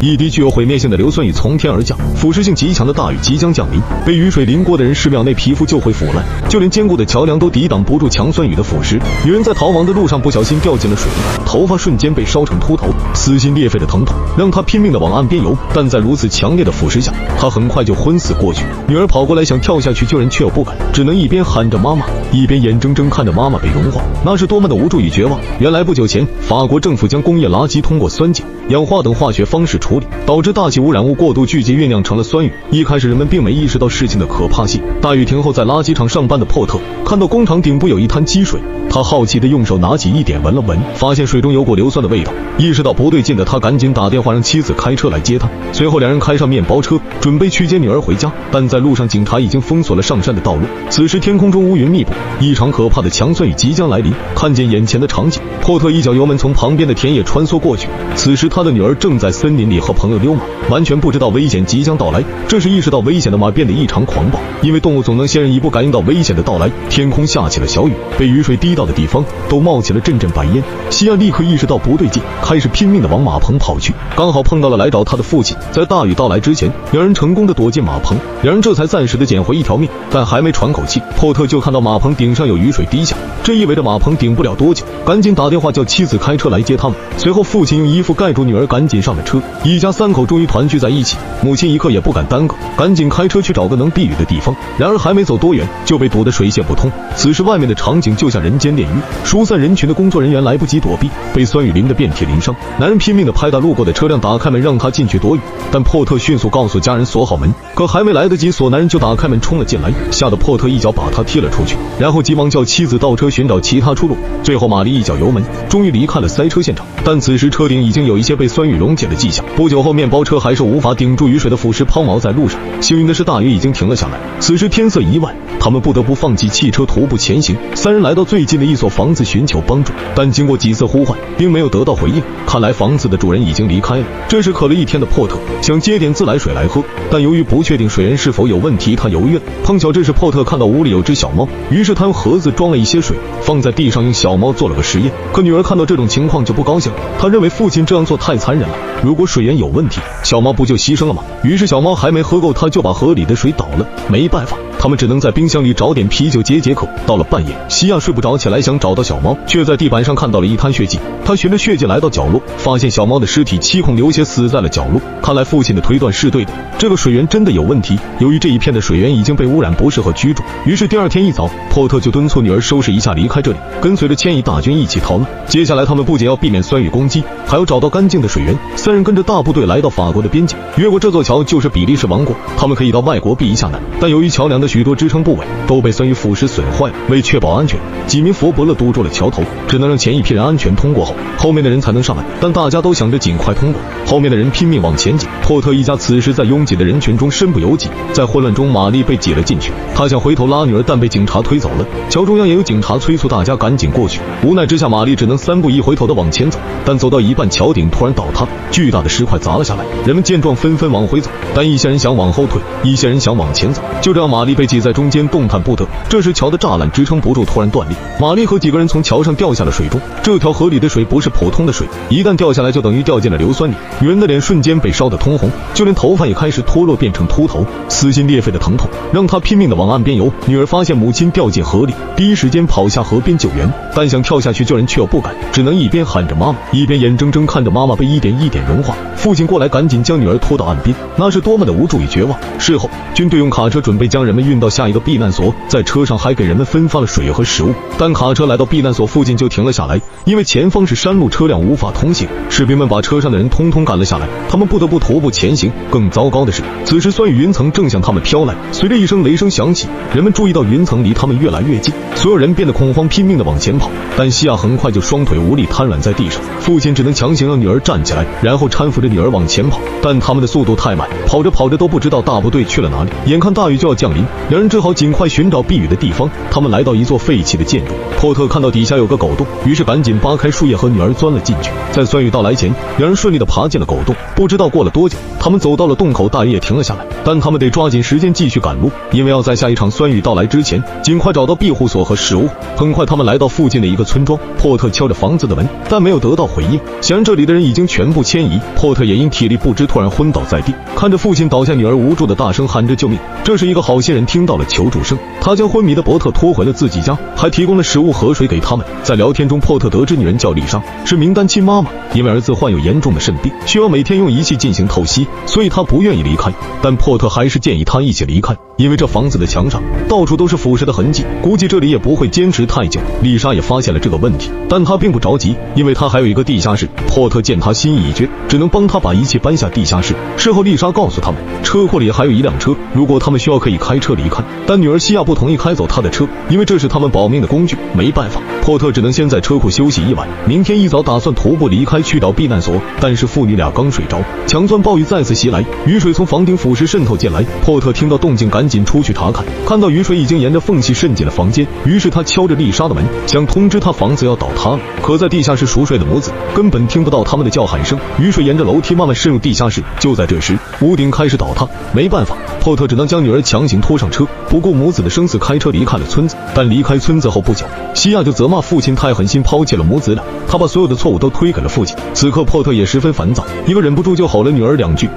一滴具有毁灭性的硫酸雨从天而降，腐蚀性极强的大雨即将降临。被雨水淋过的人，十秒内皮肤就会腐烂，就连坚固的桥梁都抵挡不住强酸雨的腐蚀。女人在逃亡的路上不小心掉进了水里，头发瞬间被烧成秃头，撕心裂肺的疼痛让她拼命的往岸边游，但在如此强烈的腐蚀下，她很快就昏死过去。女儿跑过来想跳下去救人，却又不敢，只能一边喊着妈妈，一边眼睁睁看着妈妈被融化，那是多么的无助与绝望。原来不久前，法国政府将工业垃圾通过酸碱、氧化等化学方式处理，导致大气污染物过度聚集酝酿成了酸雨。一开始人们并没意识到事情的可怕性。大雨停后，在垃圾场上班的珀特看到工厂顶部有一滩积水，他好奇的用手拿起一点闻了闻，发现水中有股硫酸的味道。意识到不对劲的他，赶紧打电话让妻子开车来接他。随后两人开上面包车，准备去接女儿回家。但在路上，警察已经封锁了上山的道路。此时天空中乌云密布，一场可怕的强酸雨即将来临。看见眼前的场景，珀特一脚油门从旁边的田野穿梭过去。此时他的女儿正在森林里和朋友溜马，完全不知道危险即将到来。这时意识到危险的马变得异常狂暴，因为动物总能先人一步感应到危险的到来。天空下起了小雨，被雨水滴到的地方都冒起了阵阵白烟。西亚立刻意识到不对劲，开始拼命的往马棚跑去。刚好碰到了来找他的父亲。在大雨到来之前，两人成功的躲进马棚，两人这才暂时的捡回一条命。但还没喘口气，珀特就看到马棚顶上有雨水滴下，这意味着马棚顶不了多久。赶紧打电话叫妻子开车来接他们。随后父亲用衣服盖住女儿，赶紧上了车。一家三口终于团聚在一起，母亲一刻也不敢耽搁，赶紧开车去找个能避雨的地方。然而还没走多远，就被堵得水泄不通。此时外面的场景就像人间炼狱，疏散人群的工作人员来不及躲避，被酸雨淋得遍体鳞伤。男人拼命地拍打路过的车辆，打开门让他进去躲雨。但珀特迅速告诉家人锁好门，可还没来得及锁，男人就打开门冲了进来，吓得珀特一脚把他踢了出去，然后急忙叫妻子倒车寻找其他出路。最后玛丽一脚油门，终于离开了塞车现场。但此时车顶已经有一些被酸雨溶解的迹象。不久后，面包车还是无法顶住雨水的腐蚀，抛锚在路上。幸运的是，大雨已经停了下来。此时天色已晚，他们不得不放弃汽车，徒步前行。三人来到最近的一所房子寻求帮助，但经过几次呼唤，并没有得到回应。看来房子的主人已经离开了。这时渴了一天的珀特想接点自来水来喝，但由于不确定水源是否有问题，他犹豫了。碰巧这时珀特看到屋里有只小猫，于是他用盒子装了一些水，放在地上，用小猫做了个实验。可女儿看到这种情况就不高兴了，她认为父亲这样做太残忍了。如果水源有问题，小猫不就牺牲了吗？于是小猫还没喝够，他就把河里的水倒了。没办法。他们只能在冰箱里找点啤酒解解渴。到了半夜，西亚睡不着，起来想找到小猫，却在地板上看到了一滩血迹。他循着血迹来到角落，发现小猫的尸体七孔流血，死在了角落。看来父亲的推断是对的，这个水源真的有问题。由于这一片的水源已经被污染，不适合居住，于是第二天一早，珀特就敦促女儿收拾一下，离开这里，跟随着迁移大军一起逃难。接下来，他们不仅要避免酸雨攻击，还要找到干净的水源。三人跟着大部队来到法国的边境，越过这座桥就是比利时王国，他们可以到外国避一下难。但由于桥梁的许多支撑部位都被酸雨腐蚀损坏了，为确保安全，几名佛伯勒堵住了桥头，只能让前一批人安全通过后，后面的人才能上来。但大家都想着尽快通过，后面的人拼命往前挤。霍特一家此时在拥挤的人群中身不由己，在混乱中，玛丽被挤了进去。他想回头拉女儿，但被警察推走了。桥中央也有警察催促大家赶紧过去。无奈之下，玛丽只能三步一回头的往前走。但走到一半，桥顶突然倒塌，巨大的石块砸了下来。人们见状纷纷往回走，但一些人想往后退，一些人想往前走。就这样，玛丽被挤在中间，动弹不得。这时，桥的栅栏支撑不住，突然断裂。玛丽和几个人从桥上掉下了水中。这条河里的水不是普通的水，一旦掉下来，就等于掉进了硫酸里。女人的脸瞬间被烧得通红，就连头发也开始脱落，变成秃头。撕心裂肺的疼痛让她拼命的往岸边游。女儿发现母亲掉进河里，第一时间跑下河边救援，但想跳下去救人却又不敢，只能一边喊着妈妈，一边眼睁睁看着妈妈被一点一点融化。父亲过来，赶紧将女儿拖到岸边，那是多么的无助与绝望。事后，军队用卡车准备将人们运到下一个避难所，在车上还给人们分发了水和食物。但卡车来到避难所附近就停了下来，因为前方是山路，车辆无法通行。士兵们把车上的人通通赶了下来，他们不得不徒步前行。更糟糕的是，此时酸雨云层正向他们飘来。随着一声雷声响起，人们注意到云层离他们越来越近，所有人变得恐慌，拼命的往前跑。但西亚很快就双腿无力，瘫软在地上。父亲只能强行让女儿站起来，然后搀扶着女儿往前跑。但他们的速度太慢，跑着跑着都不知道大部队去了哪里。眼看大雨就要降临，两人只好尽快寻找避雨的地方。他们来到一座废弃的建筑，珀特看到底下有个狗洞，于是赶紧扒开树叶和女儿钻了进去。在酸雨到来前，两人顺利的爬进了狗洞。不知道过了多久，他们走到了洞口，大雨也停了下来。但他们得抓紧时间继续赶路，因为要在下一场酸雨到来之前，尽快找到庇护所和食物。很快，他们来到附近的一个村庄。珀特敲着房子的门，但没有得到回应。显然，这里的人已经全部迁移。珀特。也因体力不支突然昏倒在地，看着父亲倒下，女儿无助的大声喊着救命。这时，一个好心人听到了求助声，他将昏迷的伯特拖回了自己家，还提供了食食物和水给他们。在聊天中，珀特得知女人叫丽莎，是名单亲妈妈，因为儿子患有严重的肾病，需要每天用仪器进行透析，所以他不愿意离开。但珀特还是建议他一起离开，因为这房子的墙上到处都是腐蚀的痕迹，估计这里也不会坚持太久。丽莎也发现了这个问题，但她并不着急，因为她还有一个地下室。珀特见她心意已决，只能帮她把仪器搬下地下室。事后，丽莎告诉他们，车库里还有一辆车，如果他们需要可以开车离开。但女儿西亚不同意开走他的车，因为这是他们保命的工具。没办法，珀特只能先在车库休息一晚，明天一早打算徒步离开去找避难所。但是父女俩刚睡着，强酸暴雨再次袭来，雨水从房顶腐蚀渗透进来。珀特听到动静，赶紧出去查看，看到雨水已经沿着缝隙渗进了房间，于是他敲着丽莎的门，想通知她房子要倒塌了。可在地下室熟睡的母子根本听不到他们的叫喊声，雨水沿着楼梯慢慢渗入地下室。就在这时，屋顶开始倒塌，没办法，珀特只能将女儿强行拖上车，不顾母子的生死，开车离开了村子。但离开村子后不久，西亚就责骂父亲太狠心，抛弃了母子俩。他把所有的错误都推给了父亲。此刻，珀特也十分烦躁，一个忍不住就吼了女儿两句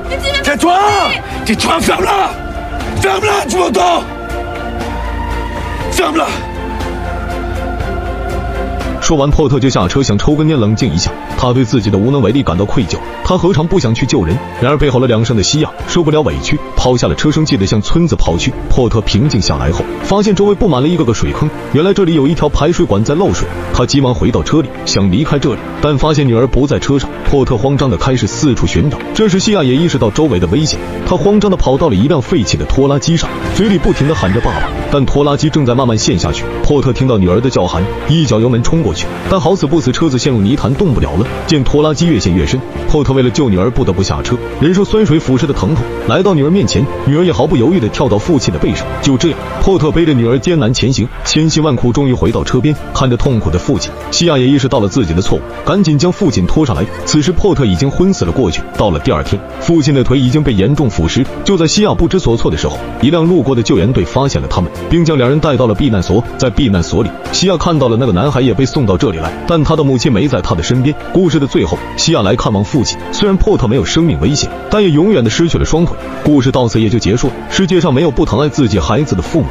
：“Tais toi! Tais toi! Ferme-la! Ferme-la! 说完，珀特就下车想抽根烟冷静一下。他对自己的无能为力感到愧疚，他何尝不想去救人？然而被吼了两声的西亚受不了委屈，跑下了车，生气地向村子跑去。珀特平静下来后，发现周围布满了一个个水坑，原来这里有一条排水管在漏水。他急忙回到车里，想离开这里，但发现女儿不在车上。珀特慌张地开始四处寻找。这时，西亚也意识到周围的危险，他慌张地跑到了一辆废弃的拖拉机上，嘴里不停地喊着爸爸。但拖拉机正在慢慢陷下去。珀特听到女儿的叫喊，一脚油门冲过去，但好死不死，车子陷入泥潭，动不了了。见拖拉机越陷越深，珀特为了救女儿不得不下车，忍受酸水腐蚀的疼痛，来到女儿面前，女儿也毫不犹豫地跳到父亲的背上。就这样，珀特背着女儿艰难前行，千辛万苦终于回到车边，看着痛苦的父亲，西亚也意识到了自己的错误，赶紧将父亲拖上来。此时珀特已经昏死了过去。到了第二天，父亲的腿已经被严重腐蚀。就在西亚不知所措的时候，一辆路过的救援队发现了他们，并将两人带到了避难所。在避难所里，西亚看到了那个男孩也被送到到这里来，但他的母亲没在他的身边。故事的最后，西亚来看望父亲。虽然珀特没有生命危险，但也永远的失去了双腿。故事到此也就结束了。世界上没有不疼爱自己孩子的父母。